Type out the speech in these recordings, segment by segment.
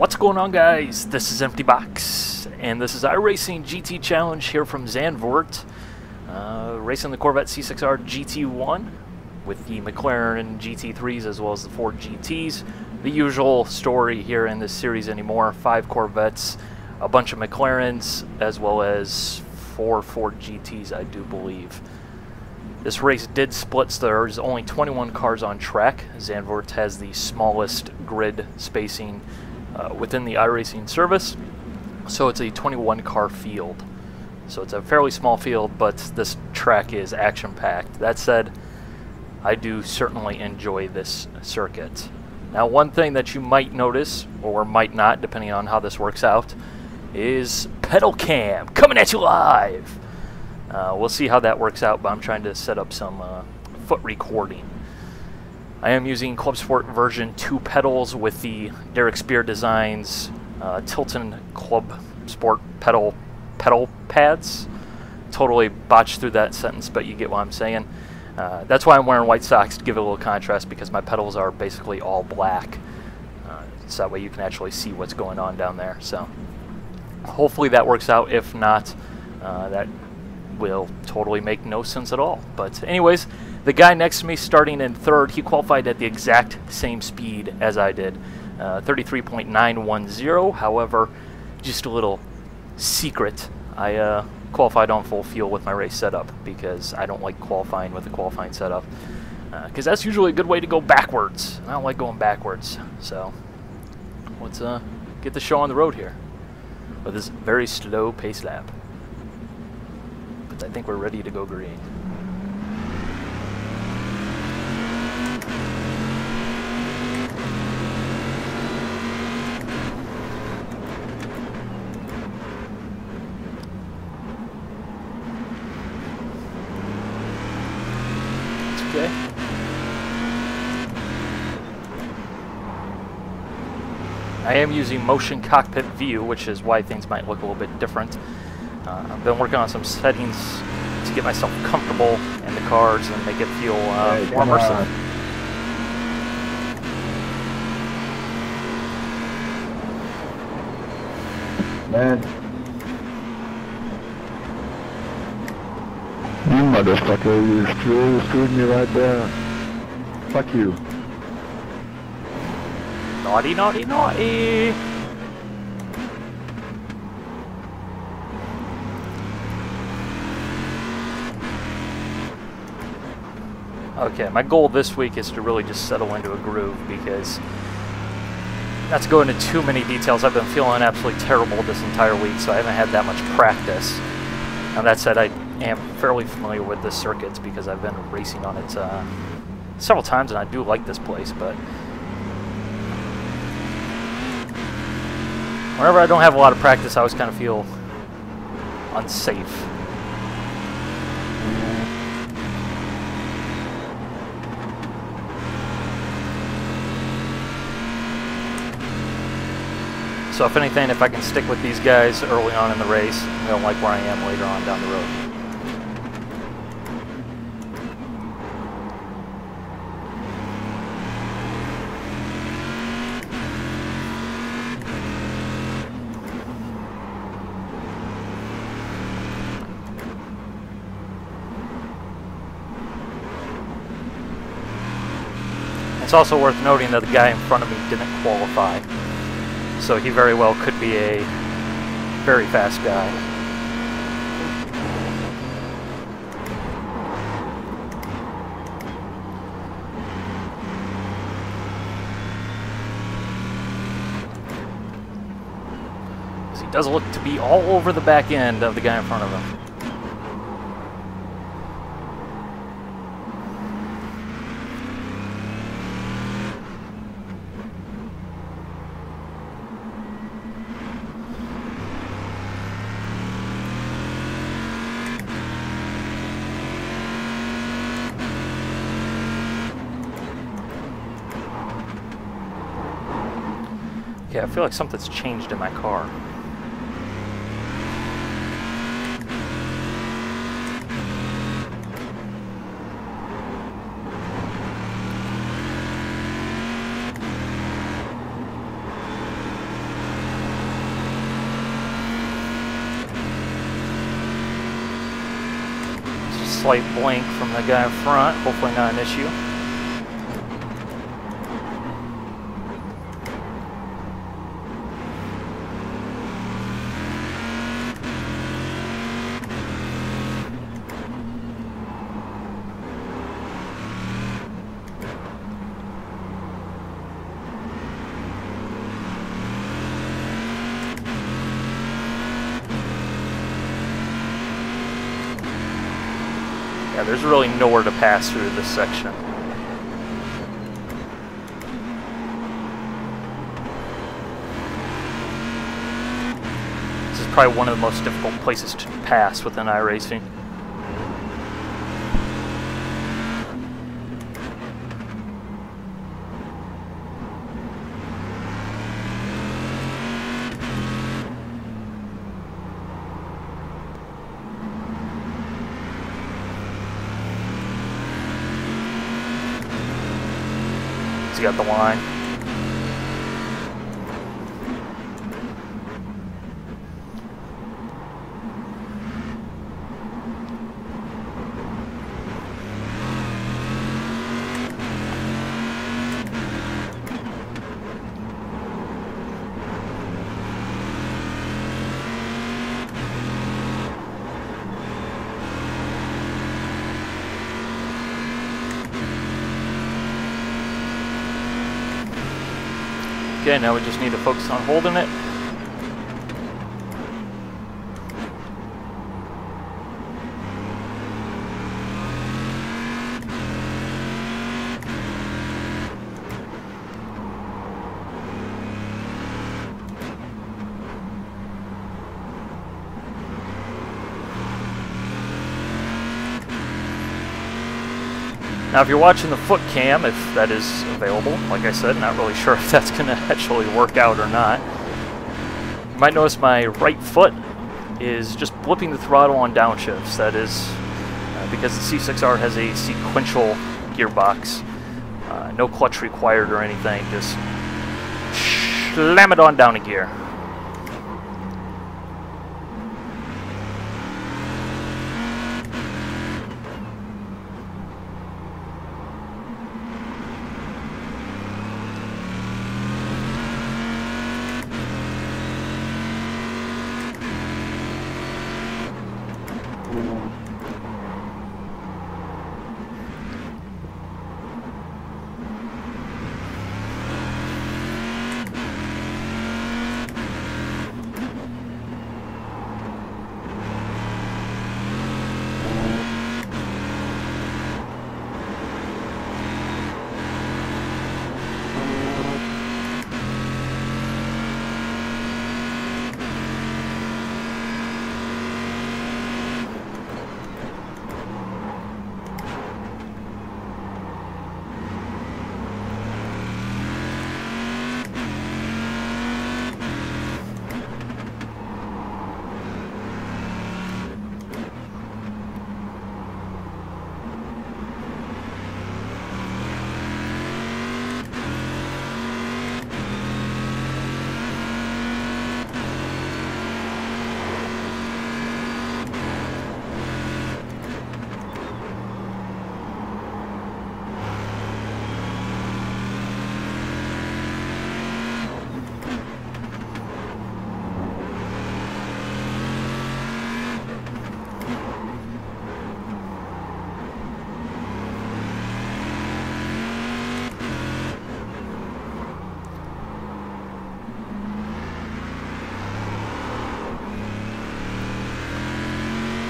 What's going on guys? This is Empty Box, and this is iRacing GT Challenge here from Zandvoort. Uh, racing the Corvette C6R GT1 with the McLaren GT3s as well as the Ford GTs. The usual story here in this series anymore. Five Corvettes, a bunch of McLarens, as well as four Ford GTs, I do believe. This race did split, so there's only 21 cars on track. Zandvoort has the smallest grid spacing uh, within the iRacing service, so it's a 21 car field. So it's a fairly small field, but this track is action-packed. That said, I do certainly enjoy this circuit. Now one thing that you might notice, or might not, depending on how this works out, is pedal cam coming at you live. Uh, we'll see how that works out, but I'm trying to set up some uh, foot recording. I am using Club Sport version 2 pedals with the Derek Speare Designs uh, Tilton Club Sport pedal pedal pads. Totally botched through that sentence, but you get what I'm saying. Uh, that's why I'm wearing white socks to give it a little contrast because my pedals are basically all black. Uh, so that way you can actually see what's going on down there. So hopefully that works out. If not, uh, that will totally make no sense at all. But anyways, the guy next to me starting in third, he qualified at the exact same speed as I did, uh, 33.910. However, just a little secret, I uh, qualified on full fuel with my race setup because I don't like qualifying with the qualifying setup. Because uh, that's usually a good way to go backwards. I don't like going backwards. So let's uh, get the show on the road here with this very slow pace lap. I think we're ready to go green. I am using motion cockpit view, which is why things might look a little bit different. Uh, I've been working on some settings to get myself comfortable in the cars and make it feel uh, hey, warmer. Man. You motherfucker, you screwed, you screwed me right there. Fuck you. Naughty, naughty, naughty! Okay, my goal this week is to really just settle into a groove because not to go into too many details, I've been feeling absolutely terrible this entire week, so I haven't had that much practice. And that said, I am fairly familiar with the circuits because I've been racing on it uh, several times, and I do like this place, but whenever I don't have a lot of practice, I always kind of feel unsafe. So if anything, if I can stick with these guys early on in the race, I don't like where I am later on down the road. It's also worth noting that the guy in front of me didn't qualify. So he very well could be a very fast guy. he does look to be all over the back end of the guy in front of him. feel like something's changed in my car. It's a slight blink from the guy in front, hopefully not an issue. Yeah, there's really nowhere to pass through this section. This is probably one of the most difficult places to pass within iRacing. Got the line. Okay, now we just need to focus on holding it. Now, if you're watching the foot cam, if that is available, like I said, not really sure if that's going to actually work out or not. You might notice my right foot is just blipping the throttle on downshifts. That is uh, because the C6R has a sequential gearbox. Uh, no clutch required or anything, just slam it on down a gear.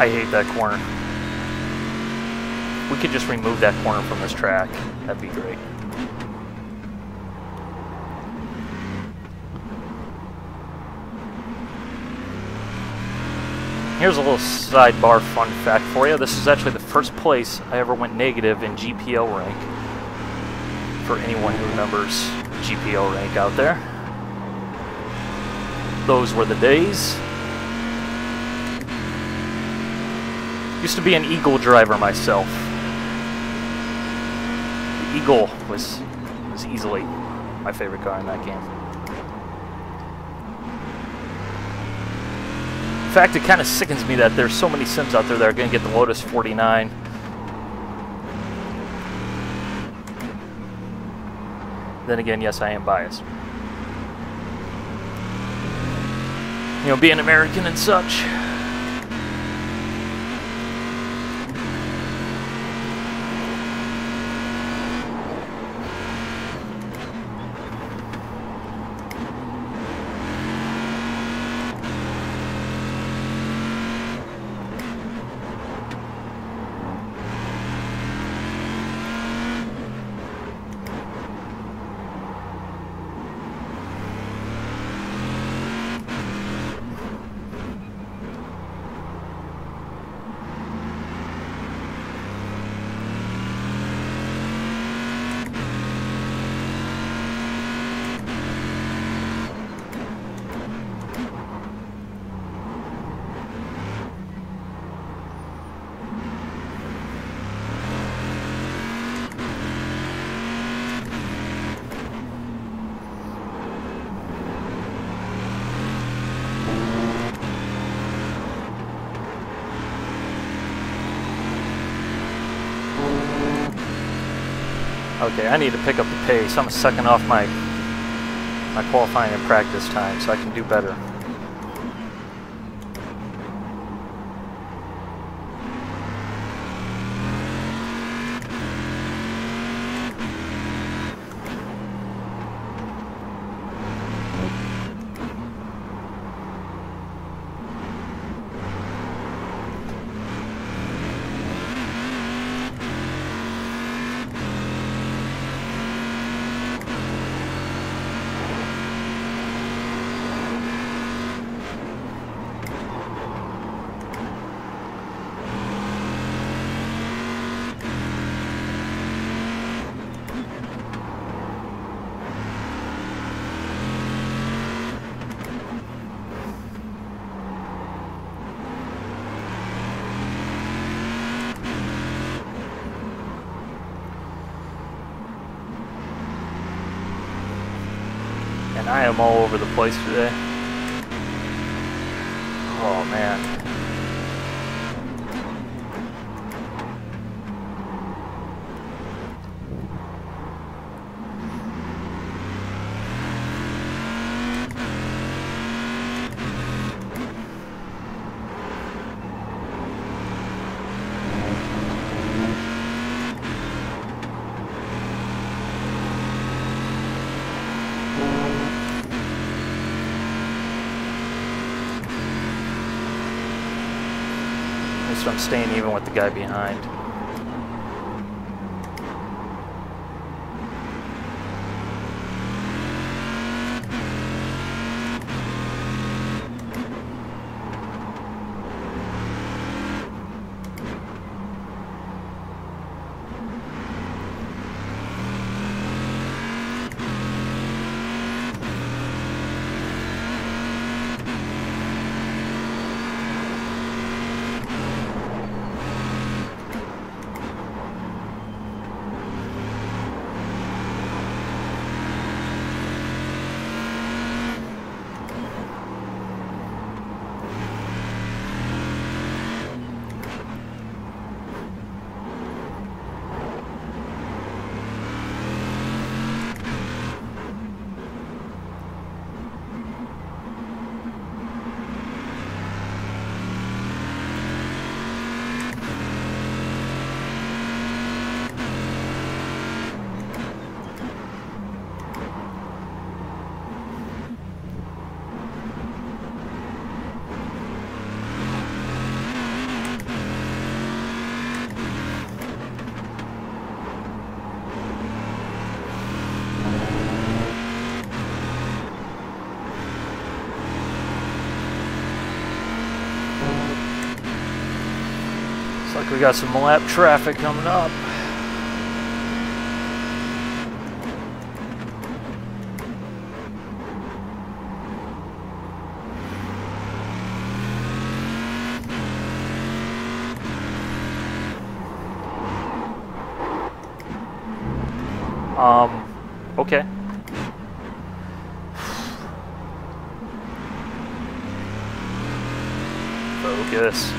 I hate that corner. We could just remove that corner from this track. That'd be great. Here's a little sidebar fun fact for you. This is actually the first place I ever went negative in GPL rank. For anyone who remembers GPL rank out there. Those were the days. Used to be an Eagle driver myself. The Eagle was was easily my favorite car in that game. In fact, it kind of sickens me that there's so many sims out there that are going to get the Lotus 49. Then again, yes, I am biased. You know, being American and such. Okay, I need to pick up the pace. I'm second off my my qualifying and practice time, so I can do better. I am all over the place today. Oh man. At least I'm staying even with the guy behind. We got some lap traffic coming up. Um, okay. focus.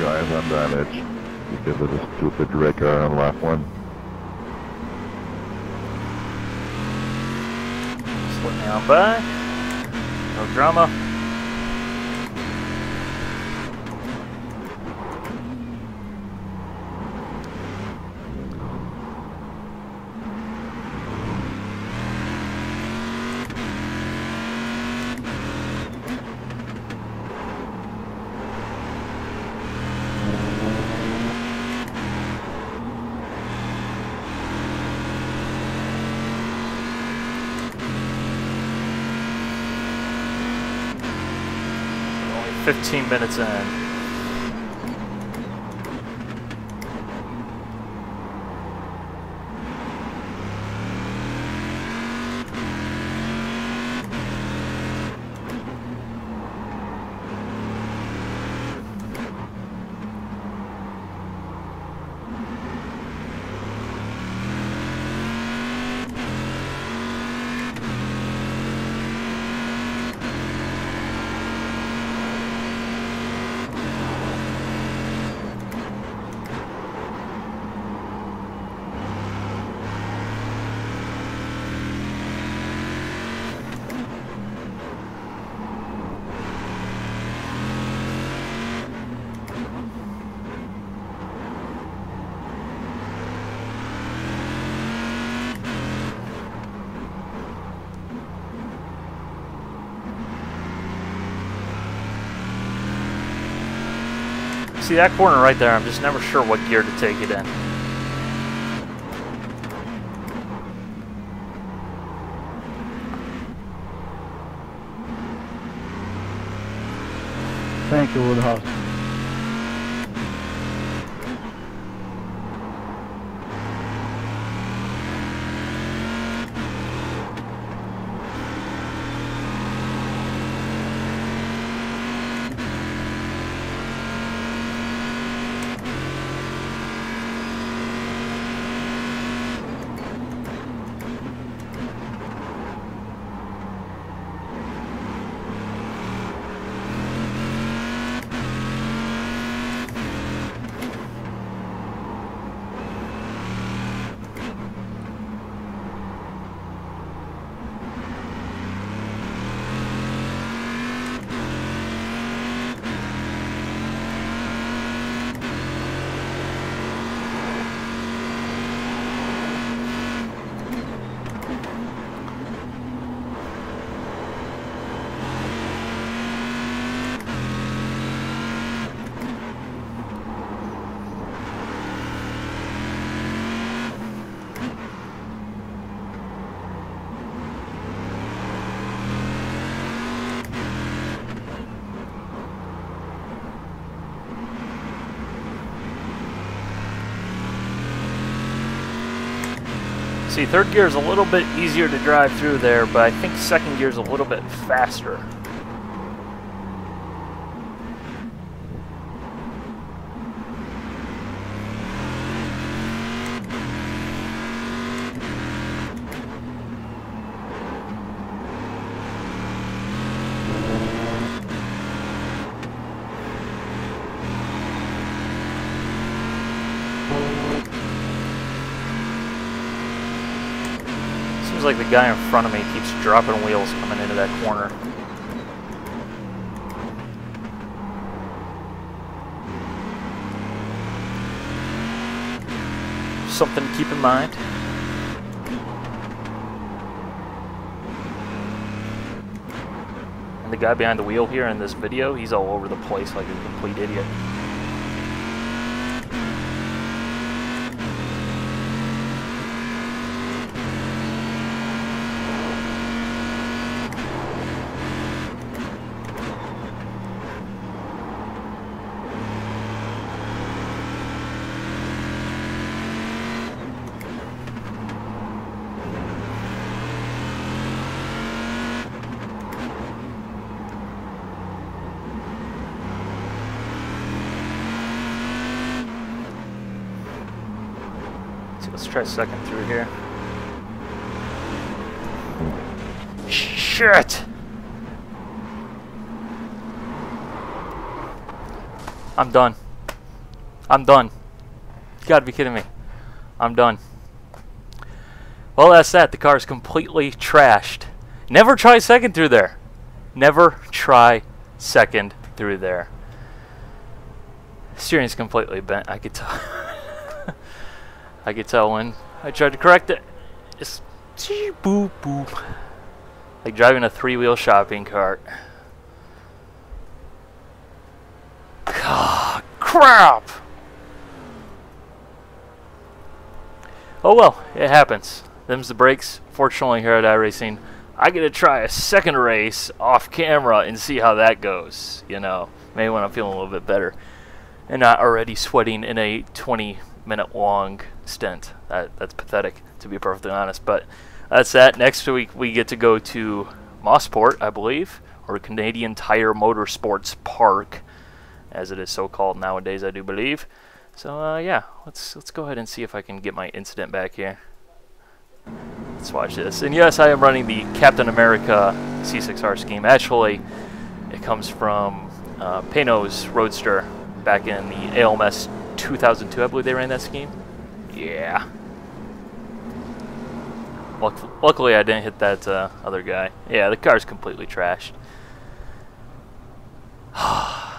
Guys, I'm damaged because of the stupid wrecker on lap one. Slip down by. No drama. Only 15 minutes in. See that corner right there, I'm just never sure what gear to take it in. Thank you, Woodhouse. See, third gear is a little bit easier to drive through there, but I think second gear is a little bit faster. Seems like the guy in front of me keeps dropping wheels coming into that corner. Something to keep in mind. And the guy behind the wheel here in this video, he's all over the place like a complete idiot. Let's try second through here. Shit! I'm done. I'm done. You gotta be kidding me. I'm done. Well, that's that. The car is completely trashed. Never try second through there. Never try second through there. Steering's completely bent. I could tell. I could tell when I tried to correct it. It's boop boop. Like driving a three-wheel shopping cart. God, crap! Oh well, it happens. Them's the breaks. Fortunately here at iRacing, I get to try a second race off camera and see how that goes. You know, maybe when I'm feeling a little bit better. And not already sweating in a 20 minute long stint. That, that's pathetic, to be perfectly honest. But that's that. Next week we get to go to Mosport, I believe, or Canadian Tire Motorsports Park, as it is so called nowadays, I do believe. So uh, yeah, let's let's go ahead and see if I can get my incident back here. Let's watch this. And yes, I am running the Captain America C6R scheme. Actually, it comes from uh, Panoz Roadster back in the ALMS 2002. I believe they ran that scheme. Yeah. Luck luckily, I didn't hit that uh, other guy. Yeah, the car's completely trashed.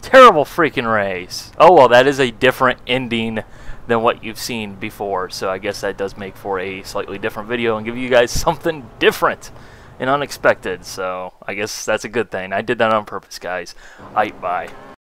Terrible freaking race. Oh well, that is a different ending than what you've seen before. So I guess that does make for a slightly different video and give you guys something different and unexpected. So I guess that's a good thing. I did that on purpose, guys. Aight, bye.